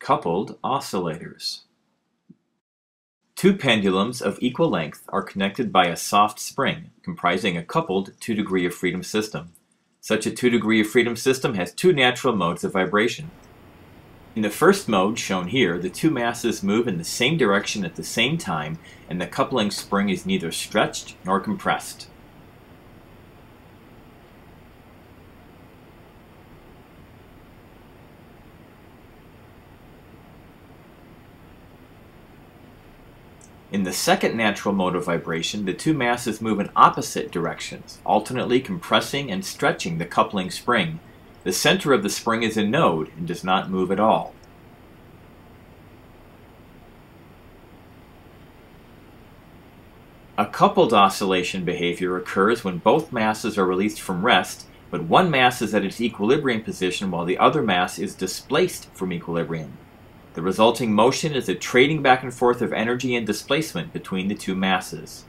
Coupled oscillators. Two pendulums of equal length are connected by a soft spring comprising a coupled two degree of freedom system. Such a two degree of freedom system has two natural modes of vibration. In the first mode, shown here, the two masses move in the same direction at the same time and the coupling spring is neither stretched nor compressed. In the second natural mode of vibration, the two masses move in opposite directions, alternately compressing and stretching the coupling spring. The center of the spring is a node and does not move at all. A coupled oscillation behavior occurs when both masses are released from rest, but one mass is at its equilibrium position while the other mass is displaced from equilibrium. The resulting motion is a trading back and forth of energy and displacement between the two masses.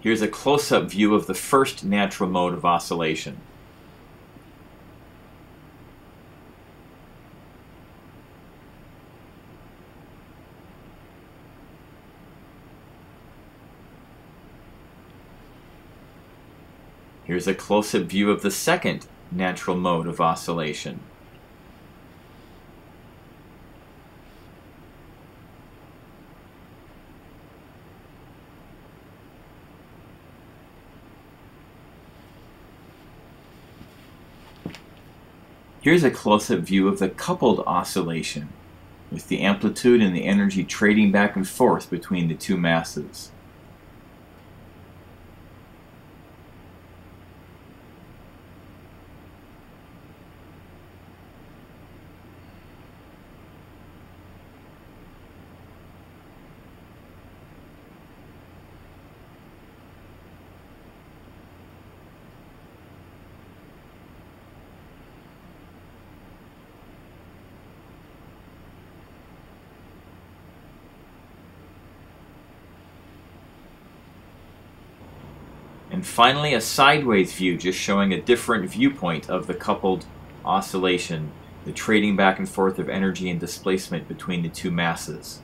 Here's a close-up view of the first natural mode of oscillation. Here's a close-up view of the second natural mode of oscillation. Here's a close-up view of the coupled oscillation, with the amplitude and the energy trading back and forth between the two masses. And finally, a sideways view just showing a different viewpoint of the coupled oscillation, the trading back and forth of energy and displacement between the two masses.